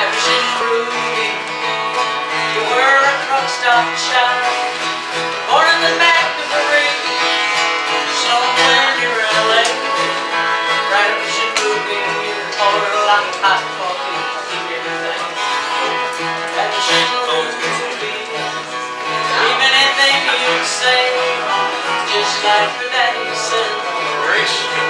Ravishing Ruby. You were a truck stop child, born in the back of a Magdebury, somewhere in LA. Ravishing Ruby, you ordered a lot of hot coffee, keep everything. Ravishing Ruby, even anything you say, just like your daddy race.